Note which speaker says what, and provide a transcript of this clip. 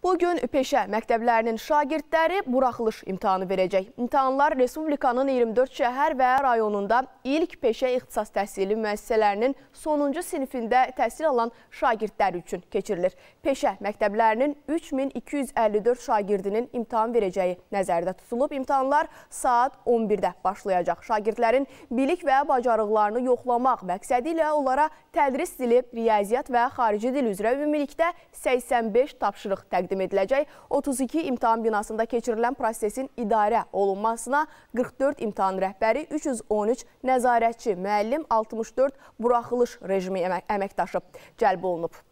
Speaker 1: Bugün peşə məktəblərinin şagirdləri buraxılış imtahanı verəcək. İmtahanlar Respublikanın 24 şəhər və rayonunda ilk peşə ixtisas təhsili müəssisələrinin sonuncu sinifində təhsil alan şagirdlər üçün keçirilir. Peşə məktəblərinin 3254 şagirdinin imtahan verəcəyi nəzərdə tutulub. İmtahanlar saat 11-də başlayacaq. Şagirdlərin bilik və bacarıqlarını yoxlamaq məqsədi ilə onlara tədris dili, riyaziyyat və xarici dil üzrə ümumilikdə 85 tapşırıq təqdim təqdim ediləcək. 32 imtahan binasında keçirilən prosesin idarə olunmasına 44 imtahan rəhbəri, 313 nəzarətçi, müəllim, 64 buraxılış rejimi əməkdaşı cəlb olunub.